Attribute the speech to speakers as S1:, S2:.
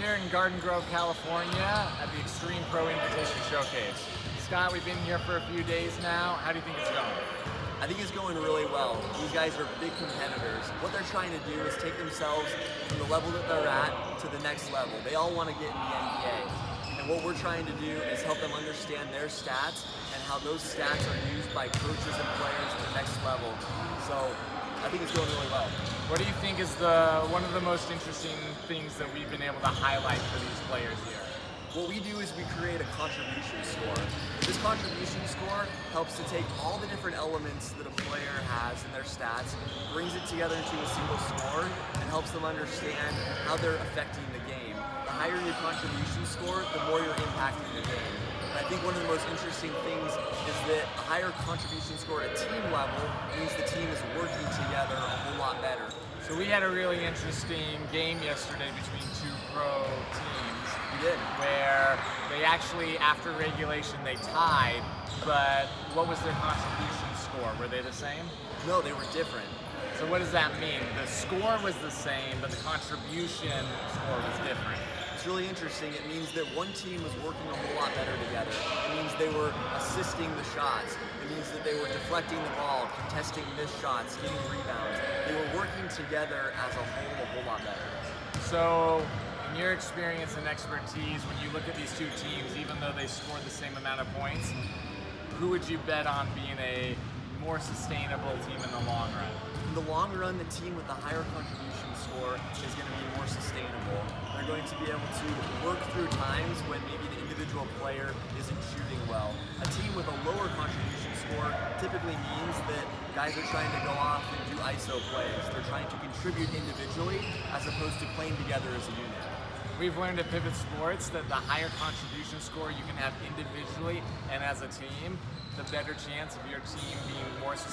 S1: here in Garden Grove, California at the Extreme Pro Invitation Showcase. Scott, we've been here for a few days now. How do you think it's going?
S2: I think it's going really well. These guys are big competitors. What they're trying to do is take themselves from the level that they're at to the next level. They all want to get in the NBA. And what we're trying to do is help them understand their stats and how those stats are used by coaches and players at the next level. So I think it's going really well.
S1: What do you think is the one of the most interesting things that we've been able to highlight for these players here?
S2: What we do is we create a contribution score. This contribution score helps to take all the different elements that a player has in their stats, brings it together into a single score, and helps them understand how they're affecting the game. The higher your contribution score, the more you're impacting the game. And I think one of the most interesting things that a higher contribution score at team level means the team is working together a whole lot better.
S1: So we had a really interesting game yesterday between two pro teams.
S2: We did.
S1: Where they actually, after regulation, they tied, but what was their contribution score? Were they the same?
S2: No, they were different.
S1: So what does that mean? The score was the same, but the contribution score was different.
S2: It's really interesting. It means that one team was working a whole lot better together. It means they were assisting the shots. It means that they were deflecting the ball, contesting missed shots, getting rebounds. They were working together as a whole a whole lot better.
S1: So, in your experience and expertise, when you look at these two teams, even though they scored the same amount of points, who would you bet on being a more sustainable team in the long run?
S2: In the long run, the team with the higher contribution score is going to be more sustainable. They're going to be able to work through times when maybe the individual player isn't shooting well. A team with a lower contribution score typically means that guys are trying to go off and do ISO plays. They're trying to contribute individually as opposed to playing together as a unit.
S1: We've learned at Pivot Sports that the higher contribution score you can have individually and as a team, the better chance of your team being more successful